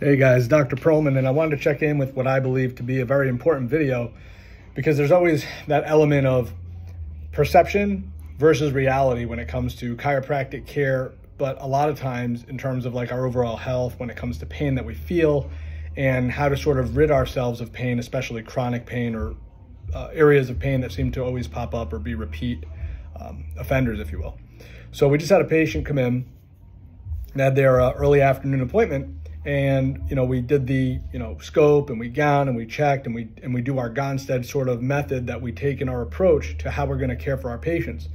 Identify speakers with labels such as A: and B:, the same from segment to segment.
A: Hey guys, Dr. Pearlman, and I wanted to check in with what I believe to be a very important video because there's always that element of perception versus reality when it comes to chiropractic care, but a lot of times in terms of like our overall health when it comes to pain that we feel and how to sort of rid ourselves of pain, especially chronic pain or uh, areas of pain that seem to always pop up or be repeat um, offenders, if you will. So we just had a patient come in, had their uh, early afternoon appointment and you know we did the you know scope and we gown and we checked and we and we do our Gonstead sort of method that we take in our approach to how we're going to care for our patients.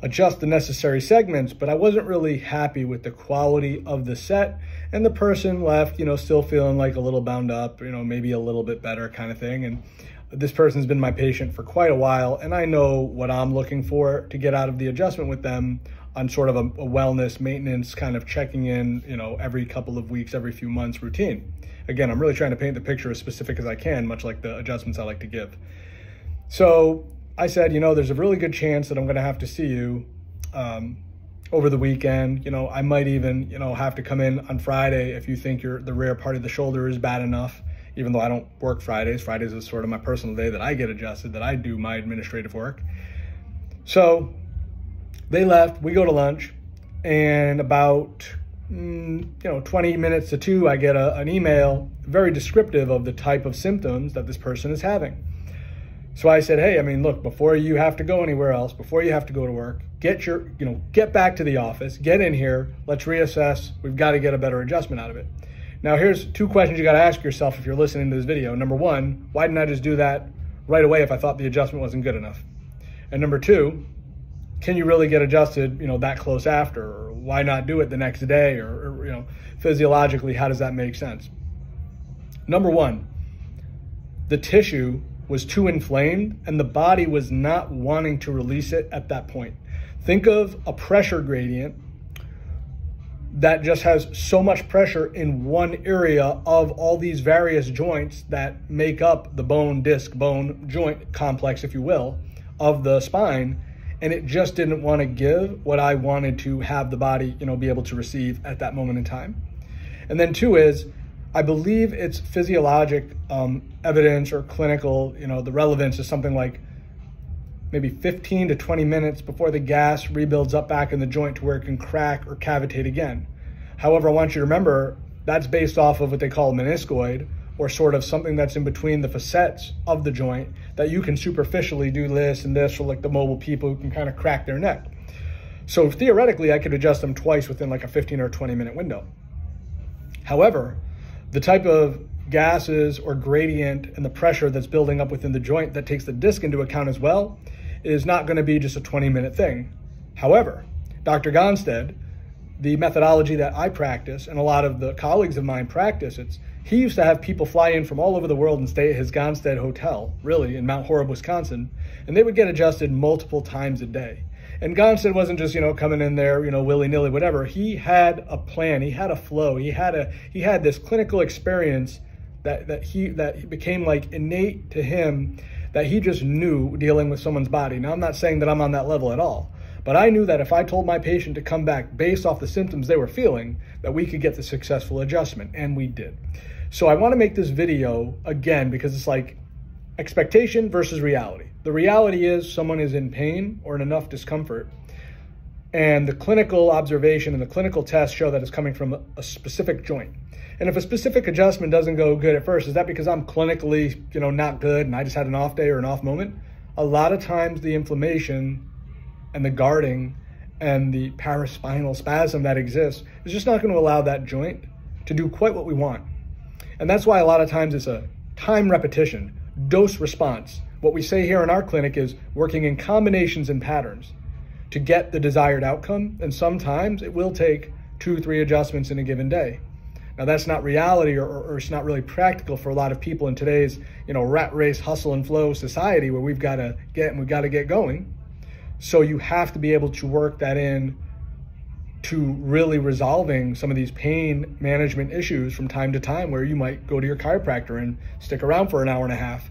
A: Adjust the necessary segments but I wasn't really happy with the quality of the set. And the person left you know still feeling like a little bound up you know maybe a little bit better kind of thing. And this person's been my patient for quite a while and I know what I'm looking for to get out of the adjustment with them on sort of a, a, wellness maintenance kind of checking in, you know, every couple of weeks, every few months routine. Again, I'm really trying to paint the picture as specific as I can, much like the adjustments I like to give. So I said, you know, there's a really good chance that I'm going to have to see you um, over the weekend. You know, I might even, you know, have to come in on Friday if you think your the rear part of the shoulder is bad enough. Even though I don't work Fridays, Fridays is sort of my personal day that I get adjusted, that I do my administrative work. So they left, we go to lunch, and about mm, you know 20 minutes to two, I get a, an email very descriptive of the type of symptoms that this person is having. So I said, hey, I mean, look, before you have to go anywhere else, before you have to go to work, get your, you know, get back to the office, get in here, let's reassess. We've got to get a better adjustment out of it. Now, here's two questions you got to ask yourself if you're listening to this video. Number one, why didn't I just do that right away if I thought the adjustment wasn't good enough? And number two, can you really get adjusted, you know, that close after? Or why not do it the next day? Or, or, you know, physiologically, how does that make sense? Number one, the tissue was too inflamed and the body was not wanting to release it at that point. Think of a pressure gradient that just has so much pressure in one area of all these various joints that make up the bone, disc, bone, joint complex, if you will, of the spine and it just didn't want to give what I wanted to have the body, you know, be able to receive at that moment in time. And then two is, I believe it's physiologic um, evidence or clinical, you know, the relevance is something like maybe 15 to 20 minutes before the gas rebuilds up back in the joint to where it can crack or cavitate again. However, I want you to remember that's based off of what they call meniscoid, or sort of something that's in between the facets of the joint that you can superficially do this and this for like the mobile people who can kind of crack their neck. So theoretically, I could adjust them twice within like a 15 or 20 minute window. However, the type of gases or gradient and the pressure that's building up within the joint that takes the disc into account as well is not going to be just a 20 minute thing. However, Dr. Gonstead, the methodology that I practice and a lot of the colleagues of mine practice, it's he used to have people fly in from all over the world and stay at his Gonstead Hotel, really, in Mount Horeb, Wisconsin, and they would get adjusted multiple times a day. And Gonstead wasn't just, you know, coming in there, you know, willy-nilly, whatever. He had a plan, he had a flow, he had a he had this clinical experience that that he that became like innate to him that he just knew dealing with someone's body. Now I'm not saying that I'm on that level at all. But I knew that if I told my patient to come back based off the symptoms they were feeling, that we could get the successful adjustment, and we did. So I want to make this video again because it's like expectation versus reality. The reality is someone is in pain or in enough discomfort and the clinical observation and the clinical tests show that it's coming from a specific joint. And if a specific adjustment doesn't go good at first, is that because I'm clinically, you know, not good and I just had an off day or an off moment? A lot of times the inflammation and the guarding and the paraspinal spasm that exists is just not going to allow that joint to do quite what we want. And that's why a lot of times it's a time repetition, dose response. What we say here in our clinic is working in combinations and patterns to get the desired outcome. And sometimes it will take two, three adjustments in a given day. Now that's not reality or, or, it's not really practical for a lot of people in today's, you know, rat race, hustle and flow society where we've got to get and we've got to get going. So you have to be able to work that in to really resolving some of these pain management issues from time to time where you might go to your chiropractor and stick around for an hour and a half,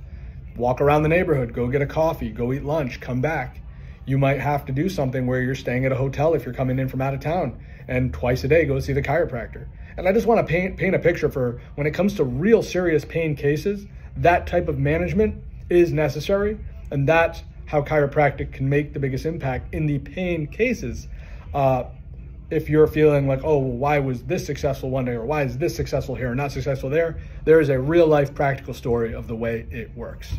A: walk around the neighborhood, go get a coffee, go eat lunch, come back. You might have to do something where you're staying at a hotel if you're coming in from out of town and twice a day go see the chiropractor. And I just want to paint, paint a picture for when it comes to real serious pain cases, that type of management is necessary. And that's how chiropractic can make the biggest impact in the pain cases. Uh, if you're feeling like, oh, why was this successful one day or why is this successful here and not successful there, there is a real life practical story of the way it works.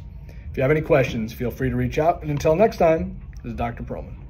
A: If you have any questions, feel free to reach out. And until next time, this is Dr. Pearlman.